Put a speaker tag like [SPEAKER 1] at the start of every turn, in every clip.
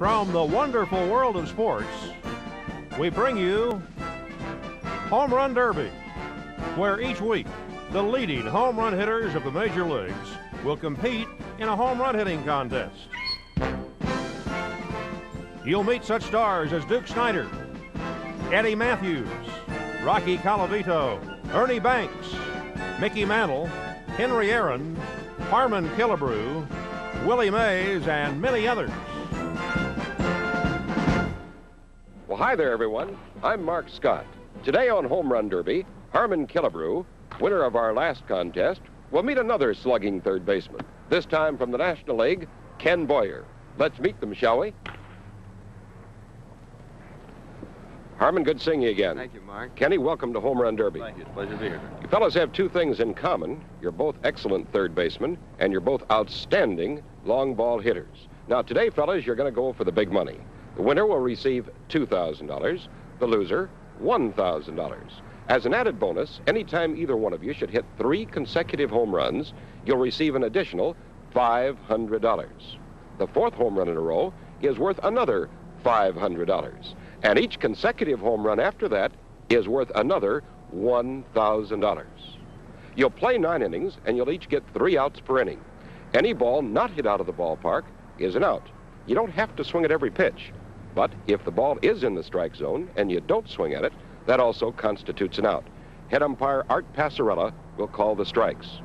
[SPEAKER 1] From the wonderful world of sports, we bring you Home Run Derby, where each week the leading home run hitters of the major leagues will compete in a home run hitting contest. You'll meet such stars as Duke Snider, Eddie Mathews, Rocky Colavito, Ernie Banks, Mickey Mantle, Henry Aaron, Harmon Killebrew, Willie Mays, and many others.
[SPEAKER 2] Well, hi there, everyone. I'm Mark Scott. Today on Home Run Derby, Harmon Killebrew, winner of our last contest, will meet another slugging third baseman, this time from the National League, Ken Boyer. Let's meet them, shall we? Harmon, good seeing you again.
[SPEAKER 3] Thank you, Mark.
[SPEAKER 2] Kenny, welcome to Home Run Derby.
[SPEAKER 3] Thank you. It's a pleasure to be here.
[SPEAKER 2] You fellows have two things in common. You're both excellent third basemen, and you're both outstanding long ball hitters. Now, today, fellas, you're going to go for the big money. The winner will receive $2,000. The loser, $1,000. As an added bonus, anytime either one of you should hit three consecutive home runs, you'll receive an additional $500. The fourth home run in a row is worth another $500. And each consecutive home run after that is worth another $1,000. You'll play nine innings, and you'll each get three outs per inning. Any ball not hit out of the ballpark is an out. You don't have to swing at every pitch. But if the ball is in the strike zone and you don't swing at it, that also constitutes an out. Head umpire Art Passarella will call the strikes.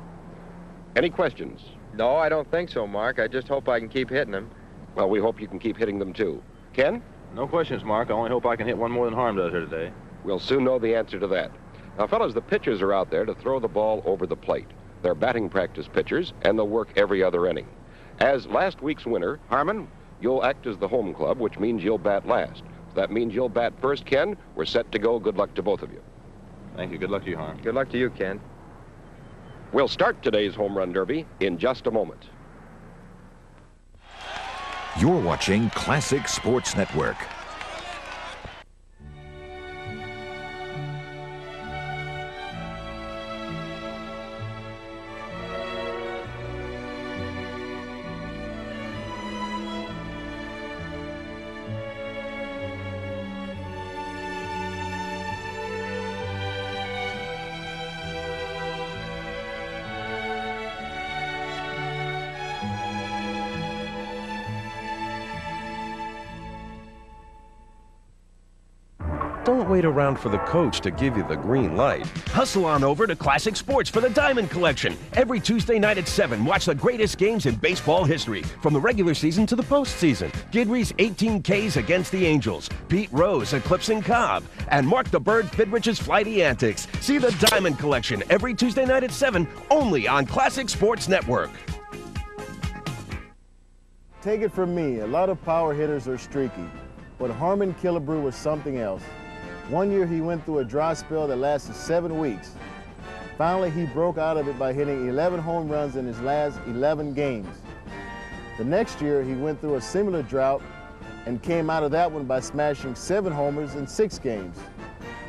[SPEAKER 2] Any questions?
[SPEAKER 3] No, I don't think so, Mark. I just hope I can keep hitting them.
[SPEAKER 2] Well, we hope you can keep hitting them too. Ken?
[SPEAKER 4] No questions, Mark. I only hope I can hit one more than Harm does here today.
[SPEAKER 2] We'll soon know the answer to that. Now, fellas, the pitchers are out there to throw the ball over the plate. They're batting practice pitchers, and they'll work every other inning. As last week's winner, Harmon, you'll act as the home club, which means you'll bat last. That means you'll bat first, Ken. We're set to go. Good luck to both of you.
[SPEAKER 4] Thank you. Good luck to you, Harm.
[SPEAKER 3] Good luck to you, Ken.
[SPEAKER 2] We'll start today's home run derby in just a moment.
[SPEAKER 5] You're watching Classic Sports Network.
[SPEAKER 6] Wait around for the coach to give you the green light.
[SPEAKER 7] Hustle on over to Classic Sports for the Diamond Collection. Every Tuesday night at 7, watch the greatest games in baseball history, from the regular season to the postseason. Guidry's 18 Ks against the Angels, Pete Rose eclipsing Cobb, and Mark the Bird Fidrych's flighty antics. See the Diamond Collection every Tuesday night at 7, only on Classic Sports Network.
[SPEAKER 8] Take it from me, a lot of power hitters are streaky, but Harmon Killebrew was something else. One year he went through a dry spell that lasted seven weeks. Finally, he broke out of it by hitting 11 home runs in his last 11 games. The next year, he went through a similar drought and came out of that one by smashing seven homers in six games.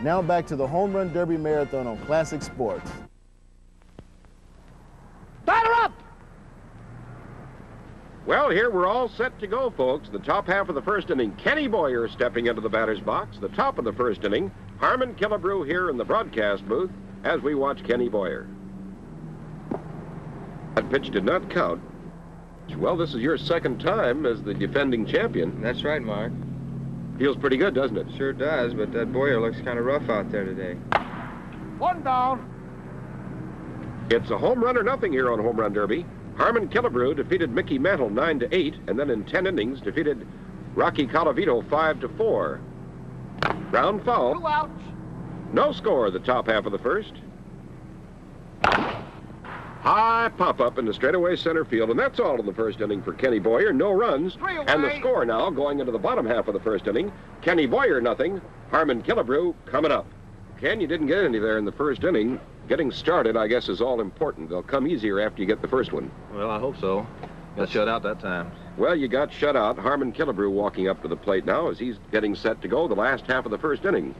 [SPEAKER 8] Now back to the Home Run Derby Marathon on Classic Sports.
[SPEAKER 2] Batter up! Well, here we're all set to go, folks. The top half of the first inning, Kenny Boyer stepping into the batter's box. The top of the first inning, Harmon Killebrew here in the broadcast booth as we watch Kenny Boyer. That pitch did not count. Well, this is your second time as the defending champion.
[SPEAKER 3] That's right, Mark.
[SPEAKER 2] Feels pretty good, doesn't it?
[SPEAKER 3] Sure does, but that Boyer looks kind of rough out there today.
[SPEAKER 2] One down. It's a home run or nothing here on Home Run Derby. Harmon Killebrew defeated Mickey Mantle 9 to 8, and then in 10 innings defeated Rocky Colavito 5 to 4. Ground foul.
[SPEAKER 9] Two outs.
[SPEAKER 2] No score the top half of the first. High pop up in the straightaway center field, and that's all in the first inning for Kenny Boyer. No runs. And the score now going into the bottom half of the first inning. Kenny Boyer nothing. Harmon Killebrew coming up. Ken, you didn't get any there in the first inning. Getting started, I guess, is all important. They'll come easier after you get the first one.
[SPEAKER 4] Well, I hope so. Got shut out that time.
[SPEAKER 2] Well, you got shut out. Harmon Killebrew walking up to the plate now as he's getting set to go the last half of the first inning.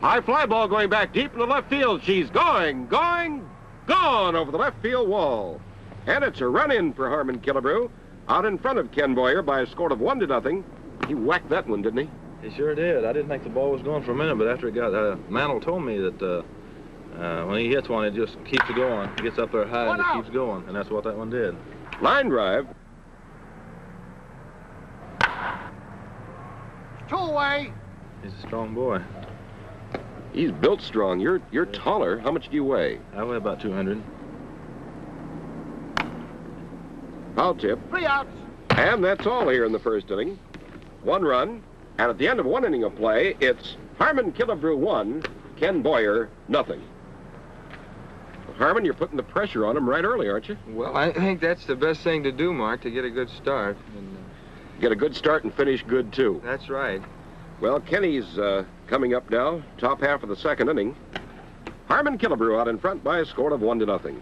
[SPEAKER 2] High fly ball going back deep in the left field. She's going, going, gone over the left field wall. And it's a run in for Harmon Killebrew. out in front of Ken Boyer by a score of one to nothing. He whacked that one, didn't he?
[SPEAKER 4] He sure did. I didn't think the ball was going for a minute, but after it got, uh, Mantle told me that uh, uh, when he hits one, it just keeps it going. He gets up there high and it keeps going, and that's what that one did.
[SPEAKER 2] Line drive.
[SPEAKER 9] Two away.
[SPEAKER 4] He's a strong boy.
[SPEAKER 2] He's built strong. You're you're taller. How much do you weigh?
[SPEAKER 4] I weigh about 200.
[SPEAKER 2] Foul tip.
[SPEAKER 9] Three outs.
[SPEAKER 2] And that's all here in the first inning. One run. And at the end of one inning of play, it's Harmon Killebrew one, Ken Boyer nothing. Harmon, you're putting the pressure on him right early, aren't you?
[SPEAKER 3] Well, I think that's the best thing to do, Mark, to get a good start. And,
[SPEAKER 2] Get a good start and finish good, too.
[SPEAKER 3] uh, that's right.
[SPEAKER 2] Well, Kenny's uh, coming up now, top half of the second inning. Harmon Killebrew out in front by a score of one to nothing.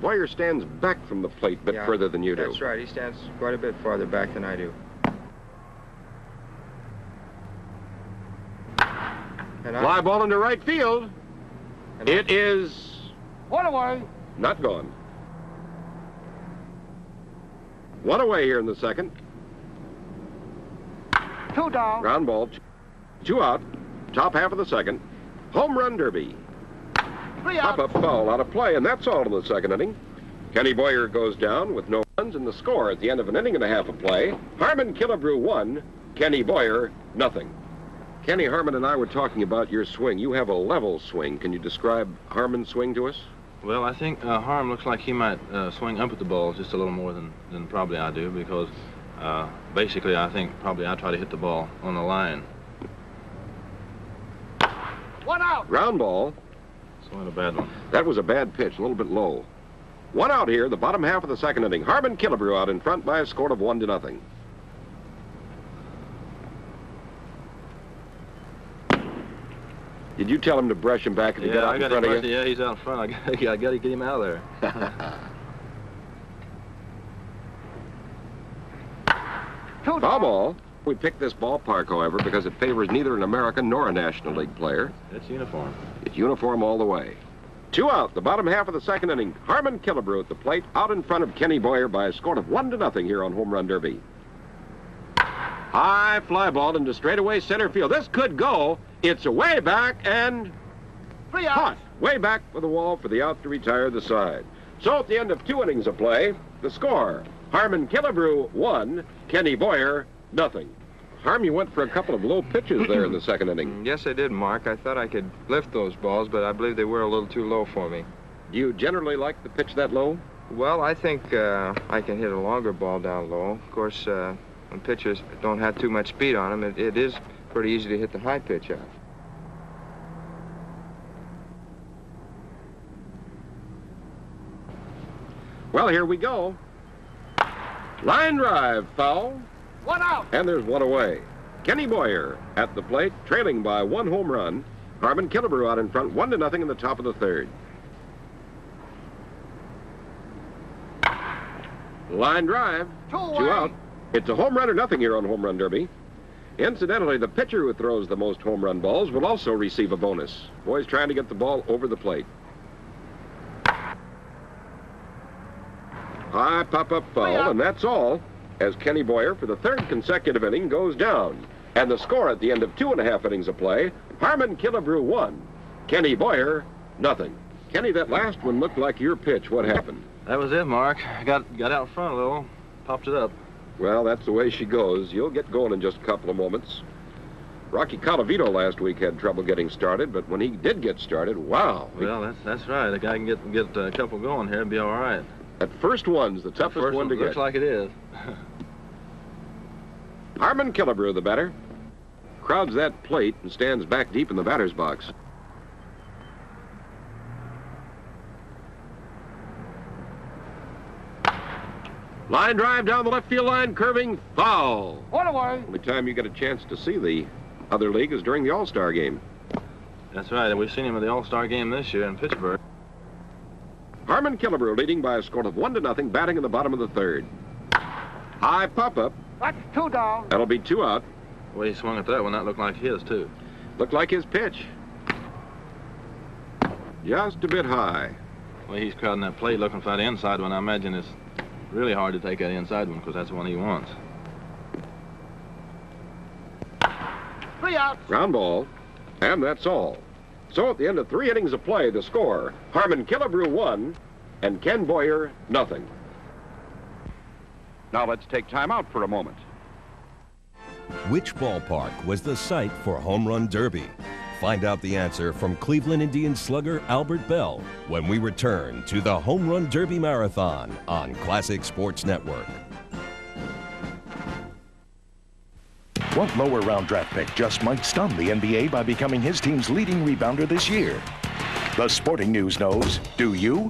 [SPEAKER 2] Boyer stands back from the plate a bit
[SPEAKER 3] Yeah,
[SPEAKER 2] further than you do.
[SPEAKER 3] That's right. He stands quite a bit farther back than I do. And I-
[SPEAKER 2] Fly ball into right field.
[SPEAKER 3] and I-
[SPEAKER 2] It is
[SPEAKER 9] One away.
[SPEAKER 2] not gone. One away here in the second.
[SPEAKER 9] Two down.
[SPEAKER 2] Ground ball. Two out. Top half of the second. Home run derby.
[SPEAKER 9] Three
[SPEAKER 2] Pop
[SPEAKER 9] outs.
[SPEAKER 2] up foul out of play, and that's all in the second inning. Kenny Boyer goes down with no runs in the score at the end of an inning and a half of play. Harmon Killebrew one, Kenny Boyer nothing. Kenny Harmon and I were talking about your swing. You have a level swing. Can you describe Harmon's swing to us?
[SPEAKER 4] Well, I think uh, Harm looks like he might uh, swing up at the ball just a little more than, than probably I do because uh, basically I think probably I try to hit the ball on the line.
[SPEAKER 9] One out.
[SPEAKER 2] Ground ball.
[SPEAKER 4] Swing a bad one.
[SPEAKER 2] That was a bad pitch, a little bit low. One out here, the bottom half of the second inning. Harmon Killebrew out in front by a score of one to nothing. Did you tell him to brush him back if he
[SPEAKER 4] yeah,
[SPEAKER 2] got out
[SPEAKER 4] I
[SPEAKER 2] in
[SPEAKER 4] got
[SPEAKER 2] front of
[SPEAKER 4] right-
[SPEAKER 2] you?
[SPEAKER 4] Yeah, he's out in front. I got, I got to get him out of there.
[SPEAKER 9] Two
[SPEAKER 2] Foul ball. We picked this ballpark, however, because it favors neither an American nor a National League player.
[SPEAKER 4] It's uniform.
[SPEAKER 2] It's uniform all the way. Two out, the bottom half of the second inning. Harmon Killebrew at the plate, out in front of Kenny Boyer by a score of one to nothing here on Home Run Derby. High fly ball into straightaway center field. This could go. It's a way back and
[SPEAKER 9] Three out.
[SPEAKER 2] Way back for the wall for the out to retire the side. So at the end of two innings of play, the score: Harmon Killebrew one, Kenny Boyer nothing. Harm, you went for a couple of low pitches there in the second inning.
[SPEAKER 3] Yes, I did, Mark. I thought I could lift those balls, but I believe they were a little too low for me.
[SPEAKER 2] Do you generally like the pitch that low?
[SPEAKER 3] Well, I think uh, I can hit a longer ball down low. Of course, uh, when pitchers don't have too much speed on them, it, it is pretty easy to hit the high pitch out.
[SPEAKER 2] Well, here we go. Line drive, foul,
[SPEAKER 9] One out.
[SPEAKER 2] and there's one away. Kenny Boyer at the plate, trailing by one home run. Harmon Killebrew out in front, one to nothing in the top of the third. Line drive,
[SPEAKER 9] Two
[SPEAKER 2] two out. It's a home run or nothing here on Home Run Derby. Incidentally, the pitcher who throws the most home run balls will also receive a bonus. Boys trying to get the ball over the plate. High pop-up foul, and that's all, as Kenny Boyer, for the third consecutive inning, goes down. And the score at the end of two and a half innings of play, Harmon Killebrew one, Kenny Boyer nothing. Kenny, that last one looked like your pitch. What happened?
[SPEAKER 4] That was it, Mark. I got got out front a little, popped it up.
[SPEAKER 2] Well, that's the way she goes. You'll get going in just a couple of moments. Rocky Colavito last week had trouble getting started, but when he did get started, wow.
[SPEAKER 4] Well, that's that's right. The guy can get get uh, a couple going here, and be all right.
[SPEAKER 2] that first one's the toughest
[SPEAKER 4] First
[SPEAKER 2] one to
[SPEAKER 4] looks
[SPEAKER 2] get.
[SPEAKER 4] Looks like it is.
[SPEAKER 2] Harmon Killebrew, the batter, crowds that plate and stands back deep in the batter's box. Line drive down the left field line, curving foul.
[SPEAKER 9] One away.
[SPEAKER 2] Only time you get a chance to see the other league is during the All-Star game.
[SPEAKER 4] That's right. And we've seen him at the All-Star game this year in Pittsburgh.
[SPEAKER 2] Harmon Killebrew leading by a score of one to nothing, batting in the bottom of the third. High pop-up.
[SPEAKER 9] That's two down.
[SPEAKER 2] That'll be two out.
[SPEAKER 4] The way he swung at that one, that looked like his too.
[SPEAKER 2] Looked like his pitch. Just a bit high.
[SPEAKER 4] Well, he's crowding that plate, looking for that inside one, I imagine is really hard to take that inside one because that's the one he wants.
[SPEAKER 9] Three outs.
[SPEAKER 2] Ground ball, and that's all. So at the end of three innings of play, the score, Harmon Killebrew one, and Ken Boyer nothing.
[SPEAKER 10] Now let's take time out for a moment.
[SPEAKER 7] Which ballpark was the site for Home Run Derby? Find out the answer from Cleveland Indians slugger Albert Belle when we return to the Home Run Derby Marathon on Classic Sports Network.
[SPEAKER 5] What lower round draft pick just might stun the NBA by becoming his team's leading rebounder this year? The Sporting News knows. Do you?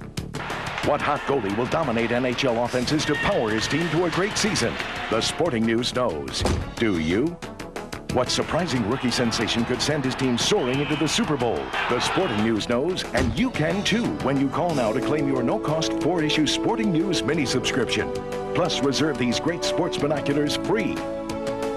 [SPEAKER 5] What hot goalie will dominate NHL offenses to power his team to a great season? The Sporting News knows. Do you? What surprising rookie sensation could send his team soaring into the Super Bowl? The Sporting News knows, and you can too when you call now to claim your no-cost four-issue Sporting News mini subscription. Plus, reserve these great sports binoculars free.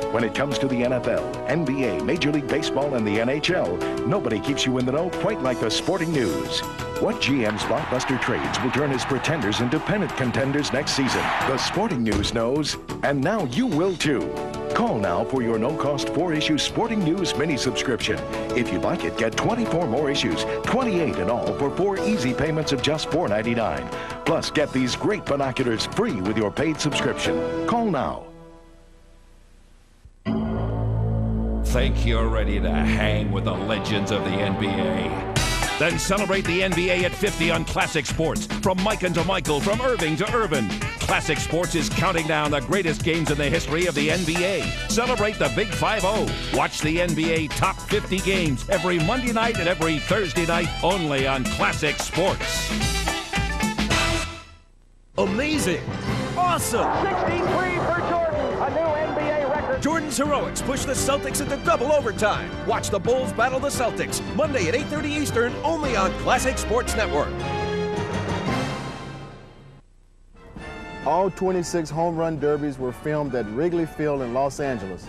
[SPEAKER 5] When it comes to the NFL, NBA, Major League Baseball, and the NHL, nobody keeps you in the know quite like the Sporting News. What GM's blockbuster trades will turn his pretenders into pennant contenders next season? The Sporting News knows, and now you will too. Call now for your no-cost four-issue Sporting News mini subscription. If you like it, get 24 more issues, 28 in all, for four easy payments of just $4.99. Plus, get these great binoculars free with your paid subscription. Call now.
[SPEAKER 11] Think you're ready to hang with the legends of the NBA? Then celebrate the NBA at 50 on Classic Sports. From Mikan to Michael, from Erving to Urban. Classic Sports is counting down the greatest games in the history of the NBA. Celebrate the Big 5-0. Watch the NBA top 50 games every Monday night and every Thursday night only on Classic Sports.
[SPEAKER 7] Amazing! Awesome!
[SPEAKER 9] 63 for Jordan. A new NBA record.
[SPEAKER 7] Jordan's heroics push the Celtics into double overtime. Watch the Bulls battle the Celtics Monday at 8:30 Eastern only on Classic Sports Network.
[SPEAKER 8] All 26 home run derbies were filmed at Wrigley Field in Los Angeles.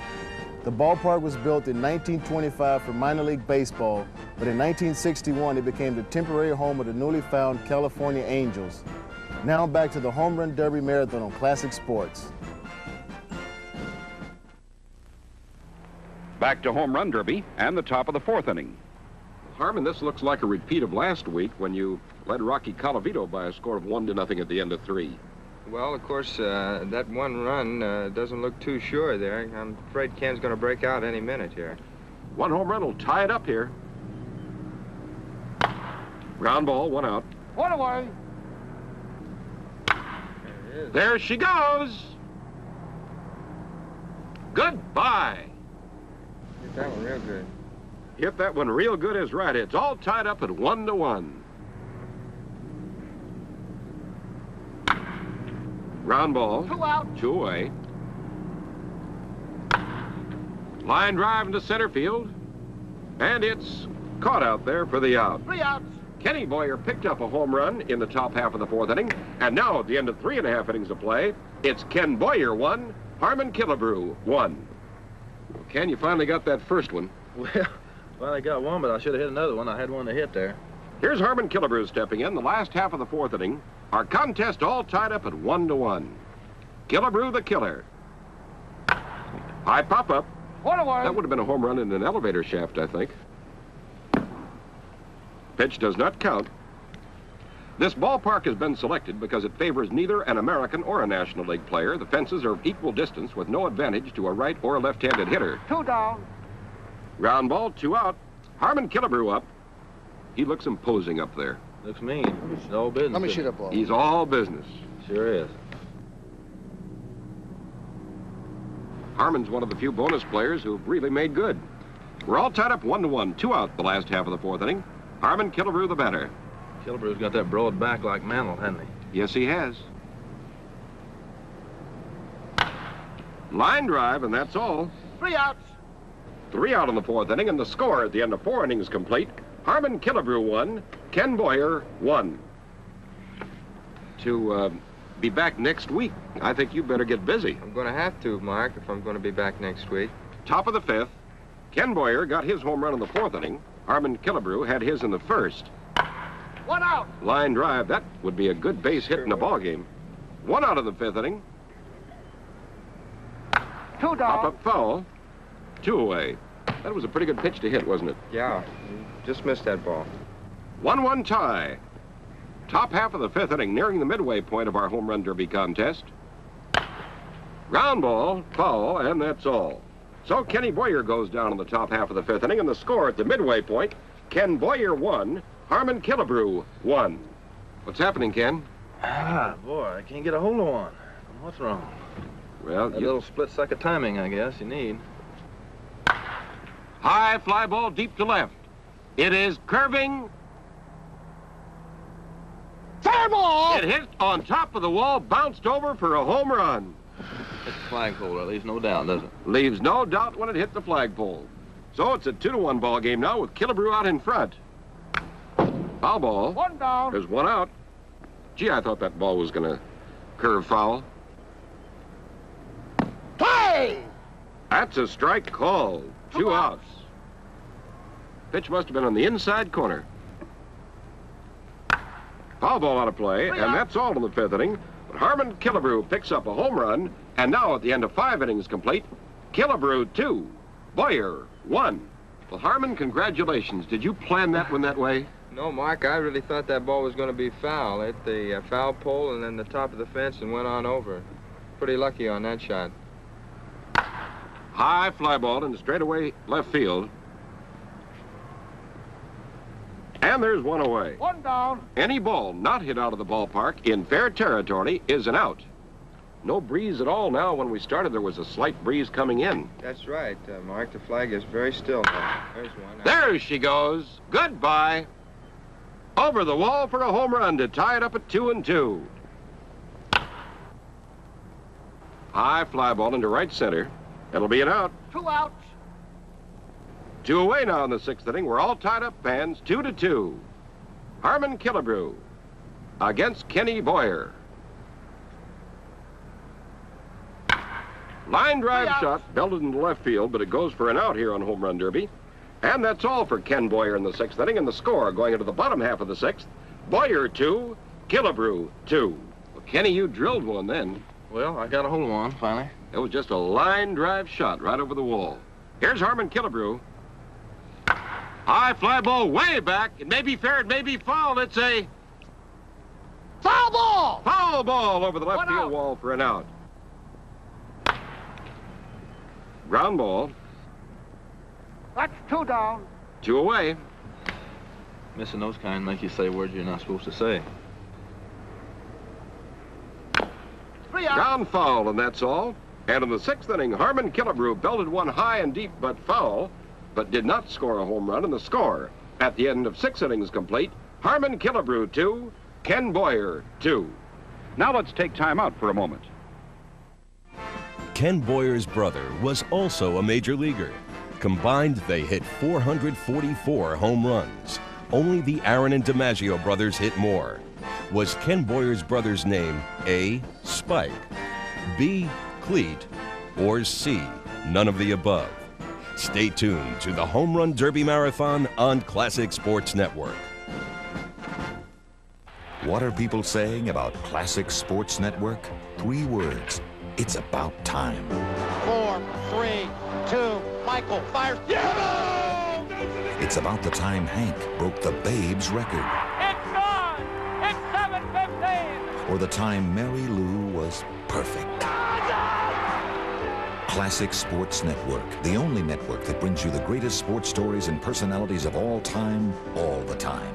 [SPEAKER 8] The ballpark was built in 1925 for minor league baseball, but in 1961 it became the temporary home of the newly found California Angels. Now back to the Home Run Derby Marathon on Classic Sports.
[SPEAKER 10] Back to home run derby and the top of the fourth inning.
[SPEAKER 2] Harmon, this looks like a repeat of last week when you led Rocky Colavito by a score of one to nothing at the end of three.
[SPEAKER 3] Well, of course, uh, that one run uh, doesn't look too sure there. I'm afraid Ken's going to break out any minute here.
[SPEAKER 2] One home run will tie it up here. Ground ball, one out.
[SPEAKER 9] One away.
[SPEAKER 3] There,
[SPEAKER 2] There she goes. Goodbye.
[SPEAKER 3] Hit that one real good.
[SPEAKER 2] Hit that one real good is right. It's all tied up at one to one. Ground ball.
[SPEAKER 9] Two out.
[SPEAKER 2] Two away. Line drive into center field. And it's caught out there for the out.
[SPEAKER 9] Three outs.
[SPEAKER 2] Kenny Boyer picked up a home run in the top half of the fourth inning. And now at the end of three and a half innings of play, it's Ken Boyer one, Harmon Killebrew one. Well, Ken, you finally got that first one.
[SPEAKER 4] Well, well, I got one, but I should have hit another one. I had one to hit there.
[SPEAKER 2] Here's Harmon Killebrew stepping in the last half of the fourth inning. Our contest all tied up at one to one. Killebrew the killer. High pop up. That would have been a home run in an elevator shaft, I think. Pitch does not count. This ballpark has been selected because it favors neither an American or a National League player. The fences are of equal distance with no advantage to a right or a left-handed hitter.
[SPEAKER 9] Two down.
[SPEAKER 2] Ground ball, two out. Harmon Killebrew up. He looks imposing up there.
[SPEAKER 4] Looks mean. It's all business.
[SPEAKER 9] Let me
[SPEAKER 4] isn't
[SPEAKER 9] shoot up ball.
[SPEAKER 2] He's all business.
[SPEAKER 4] Sure is.
[SPEAKER 2] Harmon's one of the few bonus players who've really made good. We're all tied up one to one, two out the last half of the fourth inning. Harmon Killebrew the batter.
[SPEAKER 4] Killebrew's got that broad back like Mantle, hasn't he?
[SPEAKER 2] Yes, he has. Line drive, and that's all.
[SPEAKER 9] Three outs.
[SPEAKER 2] Three out in the fourth inning, and the score at the end of four innings complete. Harmon Killebrew one, Ken Boyer one. To uh, be back next week, I think you better get busy.
[SPEAKER 3] I'm going to have to, Mark, if I'm going to be back next week.
[SPEAKER 2] Top of the fifth, Ken Boyer got his home run in the fourth inning. Harmon Killebrew had his in the first.
[SPEAKER 9] One out.
[SPEAKER 2] Line drive, that would be a good base hit in a ball game. One out of the fifth inning.
[SPEAKER 9] Two down.
[SPEAKER 2] Pop
[SPEAKER 9] down.
[SPEAKER 2] up foul. Two away. That was a pretty good pitch to hit, wasn't it?
[SPEAKER 3] Yeah, just missed that ball.
[SPEAKER 2] 1 1 tie. Top half of the fifth inning, nearing the midway point of our home run derby contest. Ground ball, foul, and that's all. So Kenny Boyer goes down in the top half of the fifth inning, and the score at the midway point Ken Boyer 1, Harmon Killebrew 1. What's happening, Ken?
[SPEAKER 4] Ah, boy, I can't get a hold of one. What's wrong?
[SPEAKER 2] Well,
[SPEAKER 4] A
[SPEAKER 2] you-
[SPEAKER 4] little split second timing, I guess, you need.
[SPEAKER 2] High fly ball deep to left. It is curving.
[SPEAKER 9] Fair ball.
[SPEAKER 2] It hit on top of the wall, bounced over for a home run.
[SPEAKER 4] It's a flagpole, at least no doubt, does it?
[SPEAKER 2] Leaves no doubt when it hit the flagpole. So it's a two to one ball game now with Killebrew out in front. Foul ball.
[SPEAKER 9] One down.
[SPEAKER 2] There's one out. Gee, I thought that ball was gonna curve foul.
[SPEAKER 9] Play.
[SPEAKER 2] That's a strike called. Two outs. Pitch must have been on the inside corner. Foul ball out of play, and that's all in the fifth inning. But Harmon Killebrew picks up a home run, and now at the end of five innings complete, Killebrew two, Boyer one. Well, Harmon, congratulations. Did you plan that one that way?
[SPEAKER 3] No, Mark, I really thought that ball was going to be foul. It the uh, foul pole and then the top of the fence and went on over. Pretty lucky on that shot.
[SPEAKER 2] High fly ball into straightaway left field. And there's one away.
[SPEAKER 9] One down.
[SPEAKER 2] Any ball not hit out of the ballpark in fair territory is an out. No breeze at all now. When we started, there was a slight breeze coming in.
[SPEAKER 3] That's right, uh, Mark. The flag is very still now. There's one.
[SPEAKER 2] There she goes. Goodbye. Over the wall for a home run to tie it up at two and two. High fly ball into right center. It'll be an out.
[SPEAKER 9] Two outs.
[SPEAKER 2] Two away now in the sixth inning. We're all tied up, fans. Two to two. Harmon Killebrew against Kenny Boyer. Line drive shot, belted into left field, but it goes for an out here on Home Run Derby. And that's all for Ken Boyer in the sixth inning. And the score going into the bottom half of the sixth Boyer two, Killebrew two. Well, Kenny, you drilled one then.
[SPEAKER 4] Well, I got a hold of one, finally.
[SPEAKER 2] It was just a line drive shot right over the wall. Here's Harmon Killebrew. High fly ball way back. It may be fair, it may be foul. It's a
[SPEAKER 9] Foul ball.
[SPEAKER 2] foul ball over the left
[SPEAKER 9] One
[SPEAKER 2] field
[SPEAKER 9] out.
[SPEAKER 2] wall for an out. Ground ball,
[SPEAKER 9] That's two down.
[SPEAKER 2] two away.
[SPEAKER 4] Missing those kind make you say words you're not supposed to say.
[SPEAKER 9] Three outs.
[SPEAKER 2] Ground foul, and that's all. And in the sixth inning, Harmon Killebrew belted one high and deep but foul, but did not score a home run. And the score at the end of six innings complete Harmon Killebrew two, Ken Boyer two.
[SPEAKER 10] Now let's take time out for a moment.
[SPEAKER 7] Ken Boyer's brother was also a major leaguer. Combined, they hit 444 home runs. Only the Aaron and DiMaggio brothers hit more. Was Ken Boyer's brother's name A. Spike, B. Cleat, or C. None of the above? Stay tuned to the Home Run Derby Marathon on Classic Sports Network.
[SPEAKER 12] What are people saying about Classic Sports Network? Three words. It's about time.
[SPEAKER 9] Four, three, two. Michael fires. Yeah!
[SPEAKER 12] It's about the time Hank broke the Babes record. Or the time Mary Lou was perfect. Classic Sports Network, the only network that brings you the greatest sports stories and personalities of all time, all the time.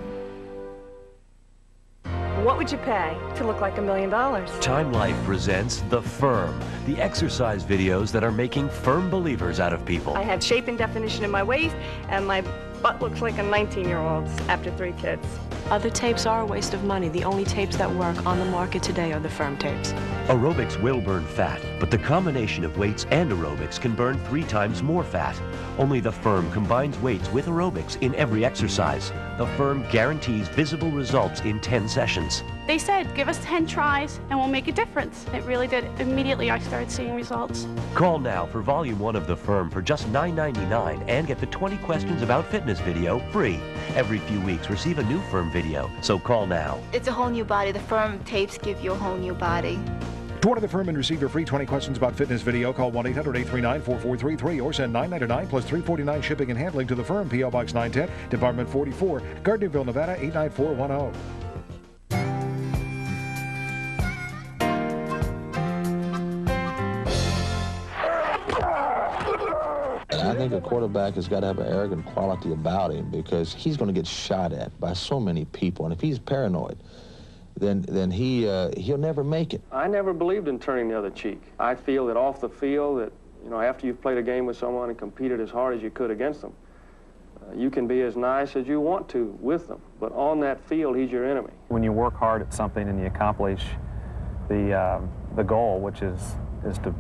[SPEAKER 13] What would you pay to look like a million dollars?
[SPEAKER 14] Time Life presents The Firm, the exercise videos that are making firm believers out of people.
[SPEAKER 13] I have shape and definition in my waist, and my butt looks like a 19-year-old's after three kids.
[SPEAKER 15] Other tapes are a waste of money. The only tapes that work on the market today are the firm tapes.
[SPEAKER 14] Aerobics will burn fat, but the combination of weights and aerobics can burn three times more fat. Only the firm combines weights with aerobics in every exercise. The firm guarantees visible results in 10 sessions.
[SPEAKER 16] They said, give us 10 tries and we'll make a difference. It really did. Immediately, I started seeing results.
[SPEAKER 14] Call now for volume one of The Firm for just $9.99 and get the 20 questions about fitness video free. Every few weeks, receive a new Firm video, so call now.
[SPEAKER 17] It's a whole new body. The firm tapes give you a whole new body. To order the firm and receive your free 20 questions about fitness video, call 1 800 839 4433 or send 999 plus 349 shipping and handling to the firm, P.O. Box 910, Department 44, Gardnerville, Nevada 89410.
[SPEAKER 18] And I think a quarterback has got to have an arrogant quality about him because he's going to get shot at by so many people. And if he's paranoid, then then he uh, he'll never make it.
[SPEAKER 19] I never believed in turning the other cheek. I feel that off the field, that you know, after you've played a game with someone and competed as hard as you could against them, uh, you can be as nice as you want to with them. But on that field, he's your enemy.
[SPEAKER 20] When you work hard at something and you accomplish the uh, the goal, which is is to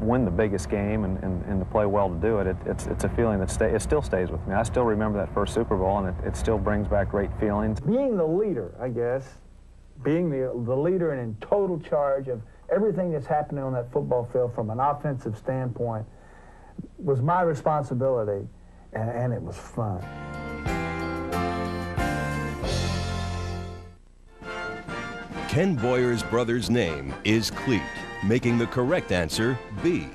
[SPEAKER 20] win the biggest game and, and, and to play well to do it, it it's, it's a feeling that stay, it still stays with me. I still remember that first Super Bowl, and it, it still brings back great feelings.
[SPEAKER 21] Being the leader, I guess, being the, the leader and in total charge of everything that's happening on that football field from an offensive standpoint was my responsibility, and, and it was fun.
[SPEAKER 7] Ken Boyer's brother's name is Cleat, making the correct answer B.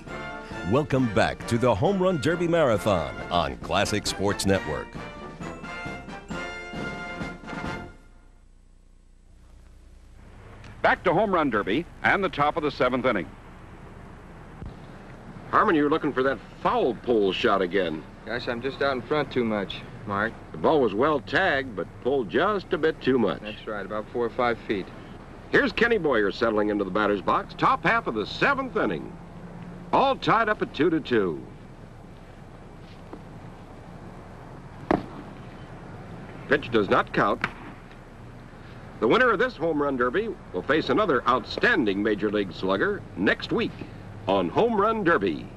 [SPEAKER 7] Welcome back to the Home Run Derby Marathon on Classic Sports Network.
[SPEAKER 10] Back to home run derby and the top of the seventh inning.
[SPEAKER 2] Harmon, you're looking for that foul pole shot again.
[SPEAKER 3] Gosh, I'm just out in front too much, Mark.
[SPEAKER 2] The ball was well tagged, but pulled just a bit too much.
[SPEAKER 3] That's right, about four or five feet.
[SPEAKER 2] Here's Kenny Boyer settling into the batter's box, top half of the seventh inning. All tied up at two to two. Pitch does not count. The winner of this home run derby will face another outstanding Major League slugger next week on Home Run Derby.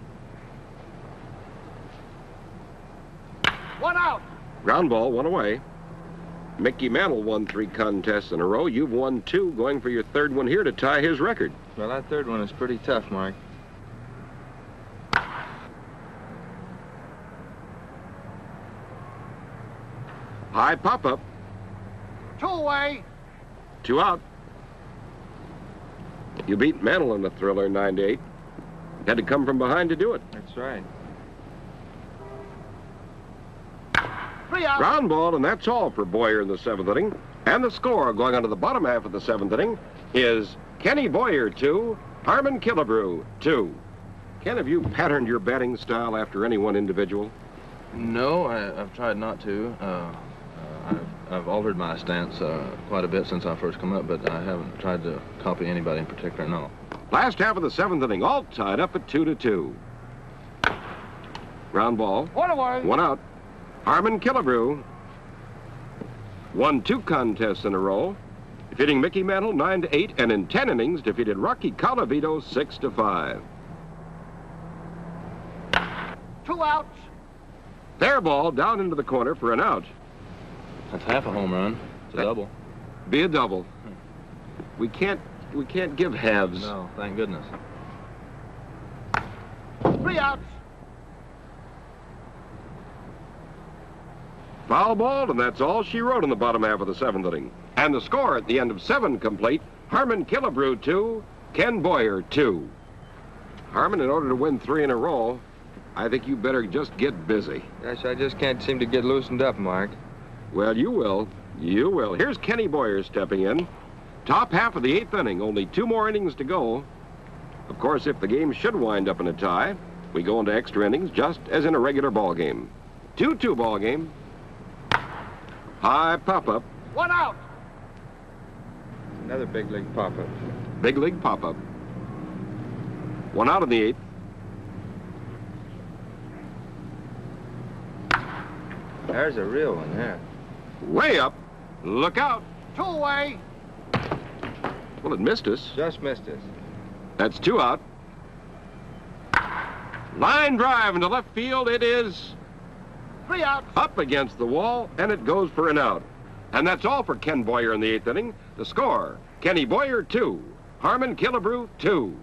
[SPEAKER 9] One out.
[SPEAKER 2] Ground ball, one away. Mickey Mantle won three contests in a row. You've won two, going for your third one here to tie his record.
[SPEAKER 3] Well, that third one is pretty tough, Mark.
[SPEAKER 2] High pop-up,
[SPEAKER 9] Two away.
[SPEAKER 2] Two out. You beat Mantle in the thriller 9 to 8. Had to come from behind to do it.
[SPEAKER 3] That's right.
[SPEAKER 9] Three out.
[SPEAKER 2] Ground ball, and that's all for Boyer in the seventh inning. And the score going on to the bottom half of the seventh inning is Kenny Boyer, two, Harmon Killebrew, two. Ken, have you patterned your batting style after any one individual?
[SPEAKER 4] No, I, I've tried not to. Uh, I've, I've altered my stance uh, quite a bit since I first come up, but I haven't tried to copy anybody in particular, no.
[SPEAKER 2] Last half of the seventh inning, all tied up at two to two. Ground ball,
[SPEAKER 9] One away.
[SPEAKER 2] one out. Harmon Killebrew won two contests in a row, defeating Mickey Mantle nine to eight, and in ten innings defeated Rocky Colavito six to five.
[SPEAKER 9] Two outs.
[SPEAKER 2] Fair ball down into the corner for an out.
[SPEAKER 4] That's half a home run. It's a double.
[SPEAKER 2] Be a double. We can't we can't give halves.
[SPEAKER 4] No, thank goodness.
[SPEAKER 9] Three outs.
[SPEAKER 2] Foul ball, and that's all she wrote in the bottom half of the seventh inning. And the score at the end of seven complete, Harmon Killebrew two, Ken Boyer two. Harmon, in order to win three in a row, I think you better just get busy.
[SPEAKER 3] Yes, I just can't seem to get loosened up, Mark.
[SPEAKER 2] Well, you will. You will. Here's Kenny Boyer stepping in. Top half of the eighth inning, only two more innings to go. Of course, if the game should wind up in a tie, we go into extra innings just as in a regular ball game. 2-2 ball game. High pop-up,
[SPEAKER 9] One out.
[SPEAKER 3] Another big league pop-up.
[SPEAKER 2] big league pop-up. One out in the eighth.
[SPEAKER 3] There's a real one there.
[SPEAKER 2] Way up. Look out.
[SPEAKER 9] Two away.
[SPEAKER 2] Well, it missed us.
[SPEAKER 3] Just missed us.
[SPEAKER 2] That's two out. Line drive into left field. It is
[SPEAKER 9] Three outs.
[SPEAKER 2] up against the wall, and it goes for an out. And that's all for Ken Boyer in the eighth inning. The score, Kenny Boyer, two. Harmon Killebrew, two.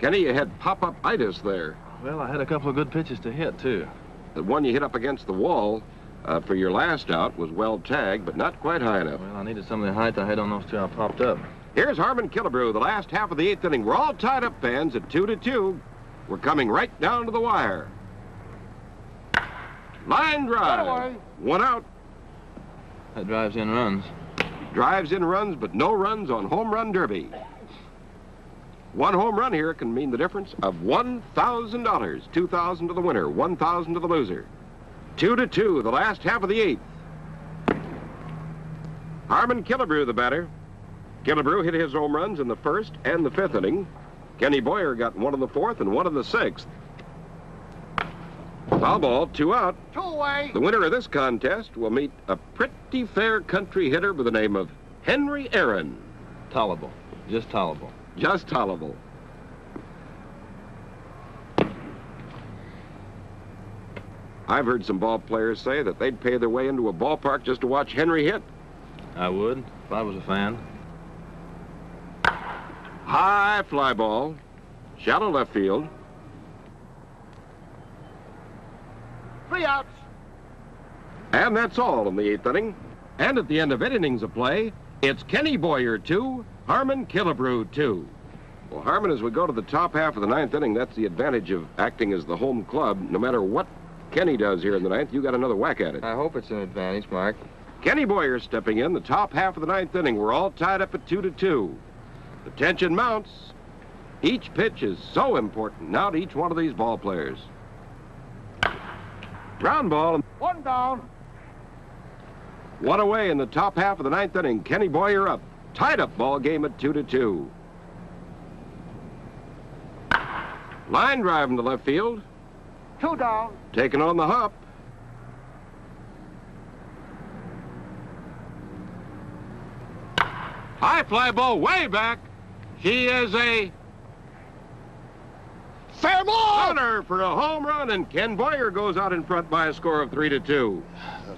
[SPEAKER 2] Kenny, you had pop-up itis there.
[SPEAKER 4] Well, I had a couple of good pitches to hit, too.
[SPEAKER 2] The one you hit up against the wall uh, for your last out was well tagged, but not quite high enough.
[SPEAKER 4] Well, I needed some of the height I had on those two I popped up.
[SPEAKER 2] Here's Harmon Killebrew, the last half of the eighth inning. We're all tied up, fans, at two to two. We're coming right down to the wire. Line drive. One out.
[SPEAKER 4] That drives in runs.
[SPEAKER 2] Drives in runs, but no runs on home run derby. One home run here can mean the difference of $1,000. 2000 to the winner, 1000 to the loser. Two to two, the last half of the eighth. Harmon Killebrew, the batter. Killebrew hit his home runs in the first and the fifth inning. Kenny Boyer got one in the fourth and one in the sixth. Foul ball, two out.
[SPEAKER 9] Two away.
[SPEAKER 2] The winner of this contest will meet a pretty fair country hitter by the name of Henry Aaron.
[SPEAKER 4] Tolerable. Just tolerable.
[SPEAKER 2] Just tolerable. I've heard some ball players say that they'd pay their way into a ballpark just to watch Henry hit.
[SPEAKER 4] I would, if I was a fan.
[SPEAKER 2] High fly ball. Shallow left field.
[SPEAKER 9] Three outs.
[SPEAKER 2] And that's all in the eighth inning. And at the end of eight innings of play, it's Kenny Boyer two, Harmon Killebrew two. Well, Harmon, as we go to the top half of the ninth inning, that's the advantage of acting as the home club. No matter what Kenny does here in the ninth, you got another whack at it.
[SPEAKER 3] I hope it's an advantage, Mark.
[SPEAKER 2] Kenny Boyer stepping in, the top half of the ninth inning. We're all tied up at two to two. The tension mounts. Each pitch is so important now to each one of these ball players. Ground ball.
[SPEAKER 9] And one down.
[SPEAKER 2] One away in the top half of the ninth inning. Kenny Boyer up. Tied up ball game at two to two. Line drive into left field.
[SPEAKER 9] Two down.
[SPEAKER 2] Taking on the hop. High fly ball way back. He is a
[SPEAKER 9] fair ball.
[SPEAKER 2] Runner for a home run, and Ken Boyer goes out in front by a score of three to two.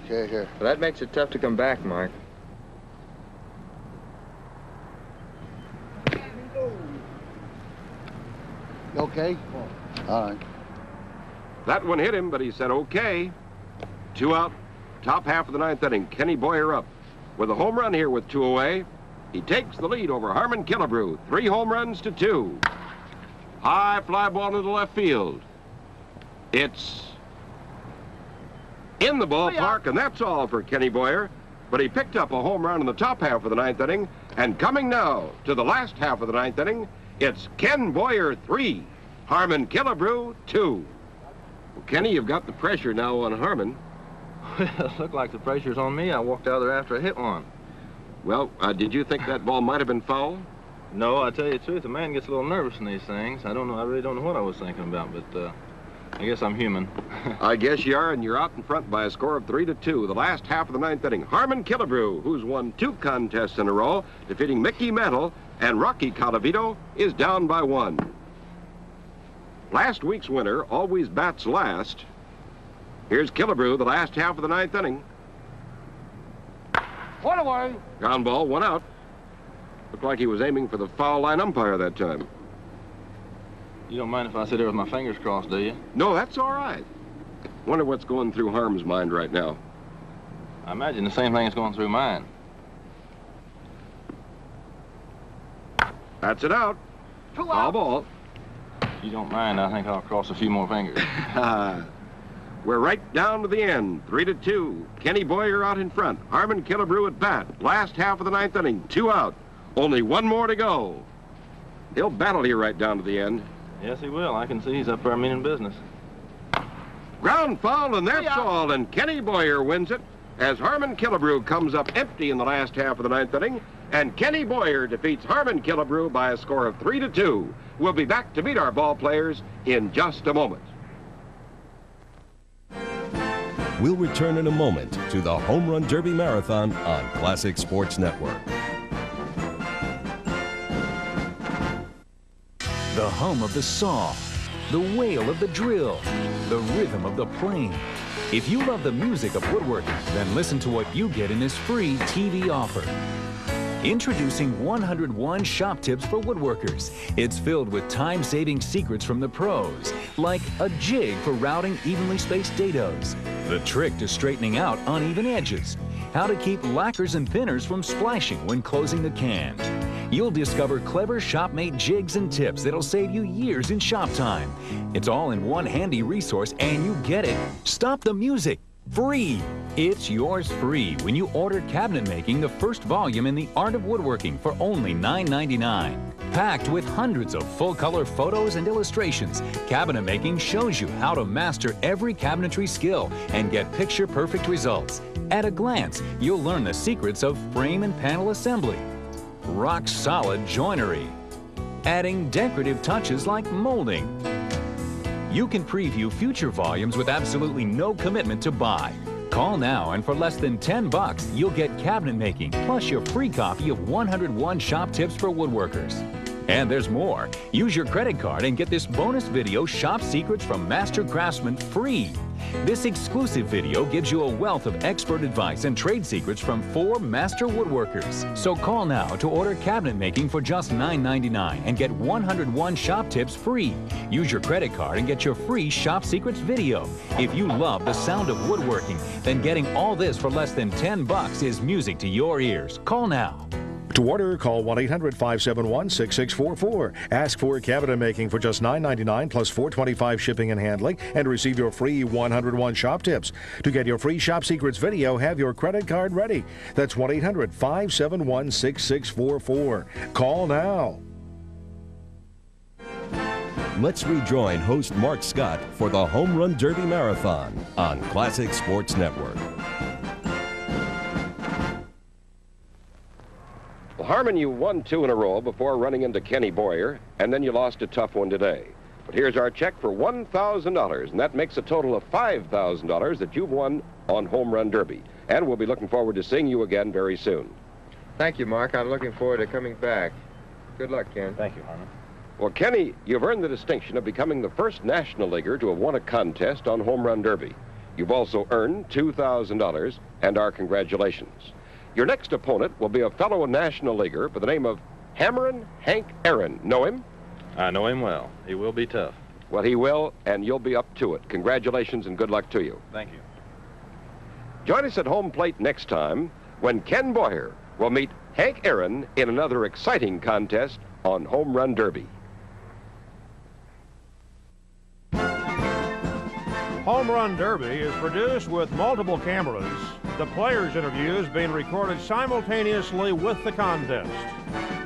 [SPEAKER 3] Okay, here. Well, that makes it tough to come back, Mark.
[SPEAKER 9] Okay. All right.
[SPEAKER 2] That one hit him, but he said okay. Two out, top half of the ninth inning. Kenny Boyer up with a home run here with two away. He takes the lead over Harmon Killebrew. Three home runs to two. High fly ball into left field. It's in the ballpark, and that's all for Kenny Boyer. But he picked up a home run in the top half of the ninth inning. And coming now to the last half of the ninth inning, it's Ken Boyer three, Harmon Killebrew two. Kenny, you've got the pressure now on Harmon.
[SPEAKER 4] Well, it looked like the pressure's on me. I walked out there after I hit one.
[SPEAKER 2] Well, uh, did you think that ball might have been foul?
[SPEAKER 4] No, I tell you the truth, a man gets a little nervous in these things. I don't know, I really don't know what I was thinking about, but uh, I guess I'm human.
[SPEAKER 2] I guess you are, and you're out in front by a score of three to two. The last half of the ninth inning. Harmon Killebrew, who's won two contests in a row, defeating Mickey Mantle, and Rocky Colavito is down by one. Last week's winner always bats last. Here's Killebrew, the last half of the ninth inning.
[SPEAKER 9] One away.
[SPEAKER 2] Ground ball, one out. Looked like he was aiming for the foul line umpire that time.
[SPEAKER 4] You don't mind if I sit here with my fingers crossed, do you?
[SPEAKER 2] No, that's all right. Wonder what's going through Harm's mind right now.
[SPEAKER 4] I imagine the same thing is going through mine.
[SPEAKER 2] That's it out.
[SPEAKER 9] Two
[SPEAKER 2] Foul
[SPEAKER 9] out.
[SPEAKER 2] ball.
[SPEAKER 4] If you don't mind, I think I'll cross a few more fingers.
[SPEAKER 2] We're right down to the end. Three to two. Kenny Boyer out in front. Harmon Killebrew at bat. Last half of the ninth inning. Two out. Only one more to go. He'll battle here right down to the end.
[SPEAKER 4] yes, he will. I can see he's up for there meaning business.
[SPEAKER 2] Ground foul, and that's all. And Kenny Boyer wins it as Harmon Killebrew comes up empty in the last half of the ninth inning. And Kenny Boyer defeats Harmon Killebrew by a score of three to two. We'll be back to meet our ball players in just a moment.
[SPEAKER 6] We'll return in a moment to the Home Run Derby Marathon on Classic Sports Network.
[SPEAKER 22] The hum of the saw, the wail of the drill, the rhythm of the plane. If you love the music of woodworking, then listen to what you get in this free TV offer. Introducing 101 shop tips for woodworkers. It's filled with time-saving secrets from the pros, like a jig for routing evenly spaced dados, the trick to straightening out uneven edges, how to keep lacquers and thinners from splashing when closing the can, you'll discover clever shopmate jigs and tips that'll save you years in shop time. It's all in one handy resource, and you get it. Stop the music. Free. It's yours free when you order Cabinet Making, the first volume in the art of woodworking for only $9.99. Packed with hundreds of full-color photos and illustrations, Cabinet Making shows you how to master every cabinetry skill and get picture-perfect results. At a glance, you'll learn the secrets of frame and panel assembly, rock-solid joinery, adding decorative touches like molding, you can preview future volumes with absolutely no commitment to buy. Call now and for less than 10 bucks, you'll get cabinet making plus your free copy of 101 shop tips for woodworkers. And there's more. Use your credit card and get this bonus video Shop Secrets from Master Craftsman free. This exclusive video gives you a wealth of expert advice and trade secrets from four master woodworkers. So call now to order cabinet making for just $9.99 and get 101 shop tips free. Use your credit card and get your free Shop Secrets video. If you love the sound of woodworking, then getting all this for less than 10 bucks is music to your ears. Call now.
[SPEAKER 17] To order, call 1 800 571 6644. Ask for cabinet making for just $9.99 plus $4.25 shipping and handling and receive your free 101 shop tips. To get your free Shop Secrets video, have your credit card ready. That's 1 800 571 6644. Call now.
[SPEAKER 6] Let's rejoin host Mark Scott for the Home Run Derby Marathon on Classic Sports Network.
[SPEAKER 2] Harmon, you won two in a row before running into Kenny Boyer, and then you lost a tough one today. But here's our check for $1,000, and that makes a total of $5,000 that you've won on Home Run Derby. And we'll be looking forward to seeing you again very soon.
[SPEAKER 3] Thank you, Mark. I'm looking forward to coming back. Good luck, Ken.
[SPEAKER 4] Thank you, Harmon.
[SPEAKER 2] Well, Kenny, you've earned the distinction of becoming the first National Leaguer to have won a contest on Home Run Derby. You've also earned $2,000, and our congratulations. Your next opponent will be a fellow National Leaguer by the name of Hammerin Hank Aaron. Know him?
[SPEAKER 4] I know him well. He will be tough.
[SPEAKER 2] Well, he will, and you'll be up to it. Congratulations and good luck to you.
[SPEAKER 4] Thank you.
[SPEAKER 2] Join us at home plate next time when Ken Boyer will meet Hank Aaron in another exciting contest on Home Run Derby.
[SPEAKER 23] Home Run Derby is produced with multiple cameras, the players' interviews being recorded simultaneously with the contest.